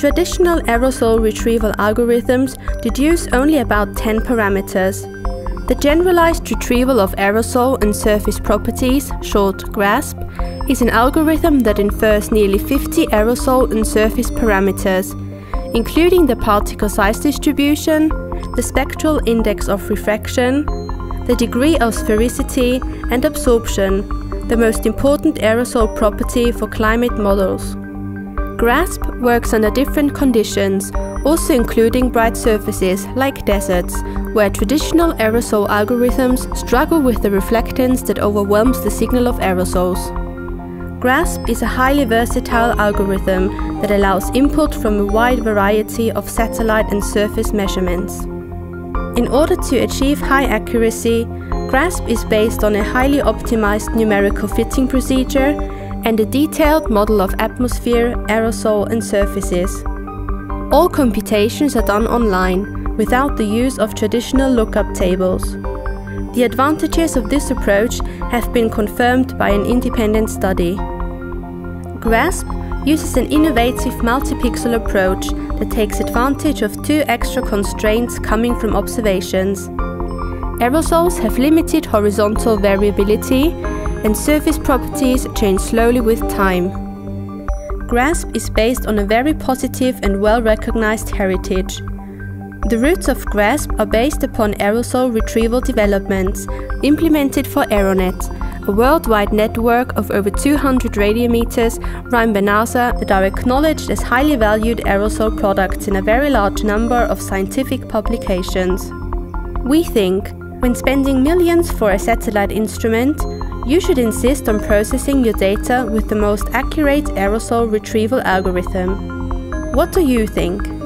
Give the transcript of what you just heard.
traditional aerosol retrieval algorithms deduce only about 10 parameters. The generalized retrieval of aerosol and surface properties, short GRASP, is an algorithm that infers nearly 50 aerosol and surface parameters, including the particle size distribution, the spectral index of refraction, the degree of sphericity and absorption, the most important aerosol property for climate models. GRASP works under different conditions, also including bright surfaces like deserts, where traditional aerosol algorithms struggle with the reflectance that overwhelms the signal of aerosols. GRASP is a highly versatile algorithm that allows input from a wide variety of satellite and surface measurements. In order to achieve high accuracy, GRASP is based on a highly optimized numerical fitting procedure and a detailed model of atmosphere, aerosol and surfaces. All computations are done online, without the use of traditional lookup tables. The advantages of this approach have been confirmed by an independent study. GRASP uses an innovative multi-pixel approach that takes advantage of two extra constraints coming from observations. Aerosols have limited horizontal variability and surface properties change slowly with time. GRASP is based on a very positive and well-recognized heritage. The roots of GRASP are based upon aerosol retrieval developments implemented for Aeronet, a worldwide network of over 200 radiometers NASA that are acknowledged as highly valued aerosol products in a very large number of scientific publications. We think, when spending millions for a satellite instrument, you should insist on processing your data with the most accurate aerosol retrieval algorithm. What do you think?